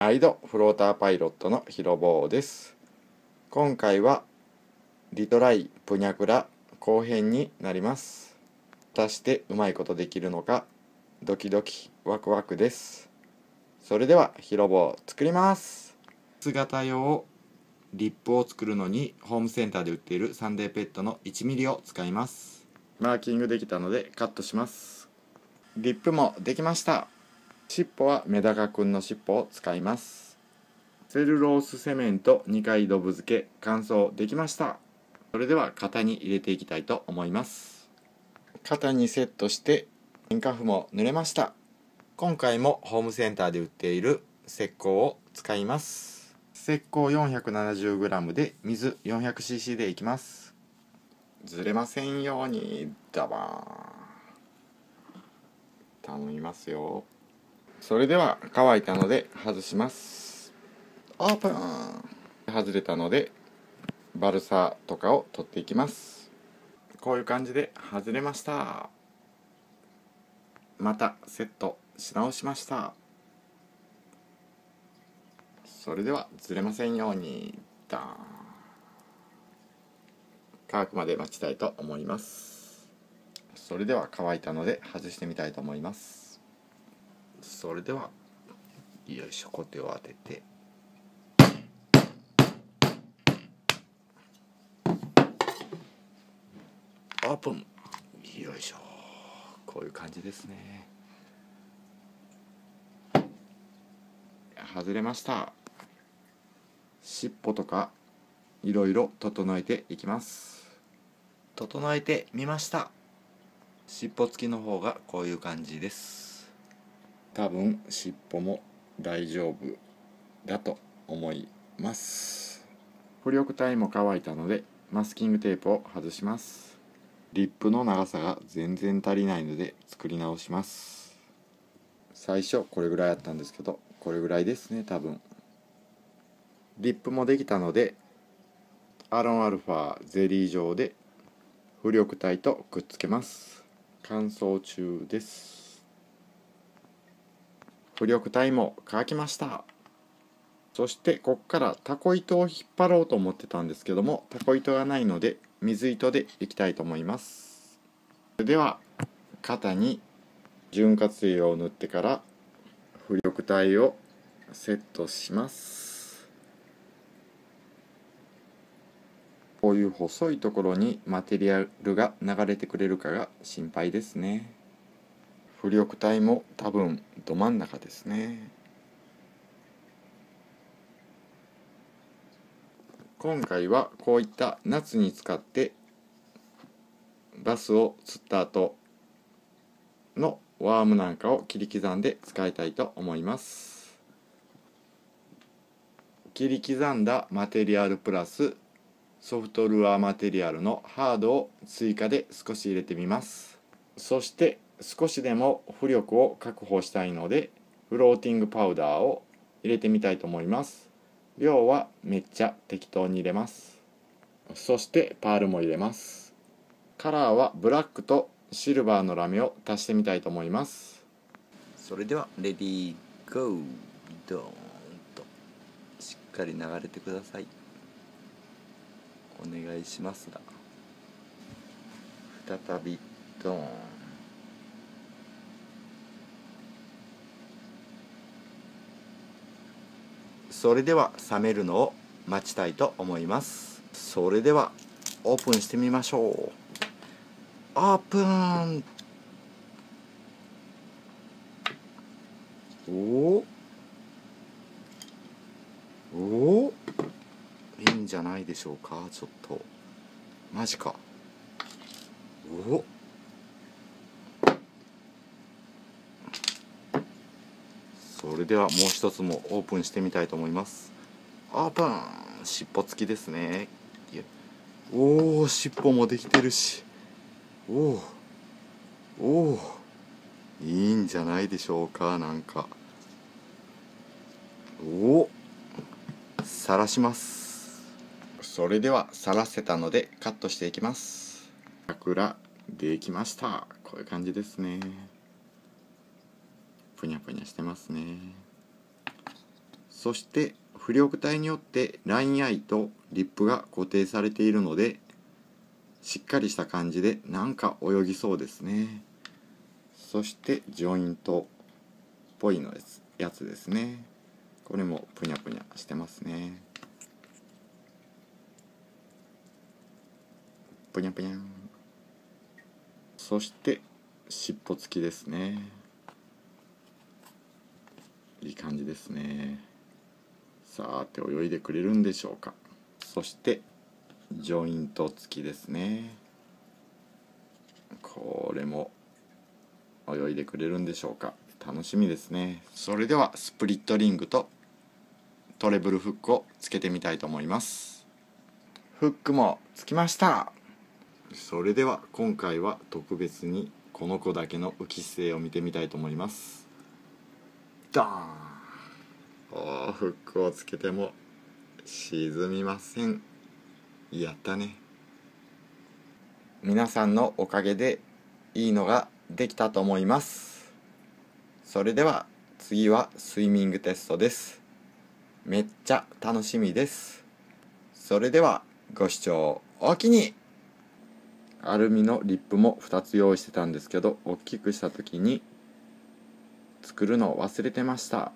毎度フローターパイロットのヒロボーです今回はリトライプニャクラ後編になります。果たしてうまいことできるのかドキドキワクワクです。それではヒロボー作ります。姿用リップを作るのにホームセンターで売っているサンデーペットの 1mm を使います。マーキングできたのでカットします。リップもできました。尻尾はメダカくんの尻尾を使います。セルロースセメント2回ドブ漬け乾燥できました。それでは型に入れていきたいと思います。型にセットして塩化布も塗れました。今回もホームセンターで売っている石膏を使います。石膏 470g で水 400cc でいきます。ずれませんようにダバーン。頼みますよそれでは乾いたので外します。オープン。外れたのでバルサとかを取っていきます。こういう感じで外れました。またセットし直しました。それではずれませんように。ダーン。乾くまで待ちたいと思います。それでは乾いたので外してみたいと思いますそれではよいしょコテを当てて。オープン。よいしょ。こういう感じですね。外れました。尻尾とかいろいろ整えていきます。整えてみました。尻尾付きの方がこういう感じです。多分尻尾も大丈夫だと思います。浮力体も乾いたのでマスキングテープを外します。リップの長さが全然足りないので作り直します。最初これぐらいあったんですけどこれぐらいですね多分。リップもできたのでアロンアルファゼリー状で浮力体とくっつけます。乾燥中です。浮力体も乾きました。そしてこっからタコ糸を引っ張ろうと思ってたんですけどもタコ糸がないので水糸でいきたいと思います。それでは肩に潤滑油を塗ってから浮力体をセットします。こういう細いところにマテリアルが流れてくれるかが心配ですね。浮力体も多分ど真ん中ですね。今回はこういった夏に使ってバスを釣った後のワームなんかを切り刻んで使いたいと思います。切り刻んだマテリアルプラスソフトルアーマテリアルのハードを追加で少し入れてみます。そして少しでも浮力を確保したいのでフローティングパウダーを入れてみたいと思います。量はめっちゃ適当に入れます。そしてパールも入れます。カラーはブラックとシルバーのラメを足してみたいと思います。それではレディーゴー。ドーンとしっかり流れてください。お願いしますが再びドーン。それでは冷めるのを待ちたいと思います。それではオープンしてみましょう。オープン。お？お？おおいいんじゃないでしょうか？ちょっと。マジか。おおそれではもう一つもオープンしてみたいと思います。オープン尻尾付きですね。おお尻尾もできてるし。おおおいいんじゃないでしょうかなんか。おおさらします。それではさらせたのでカットしていきます。桜できました。こういう感じですね。ぷにゃぷにゃしてますね。そして浮力体によってラインアイとリップが固定されているのでしっかりした感じでなんか泳ぎそうですね。そしてジョイントっぽいのですやつですね。これもぷにゃぷにゃしてますね。ぷにゃぷにゃそして尻尾付きですね。いい感じですね。さて泳いでくれるんでしょうか。そしてジョイント付きですね。これも泳いでくれるんでしょうか。楽しみですね。それではスプリットリングとトレブルフックをつけてみたいと思います。フックもつきました。それでは今回は特別にこの子だけの浮き姿勢を見てみたいと思います。ダーンおフックをつけても沈みません。やったね。皆さんのおかげでいいのができたと思います。それでは次はスイミングテストです。めっちゃ楽しみです。それではご視聴おきに。アルミのリップも2つ用意してたんですけど大きくした時に作るのを忘れてました。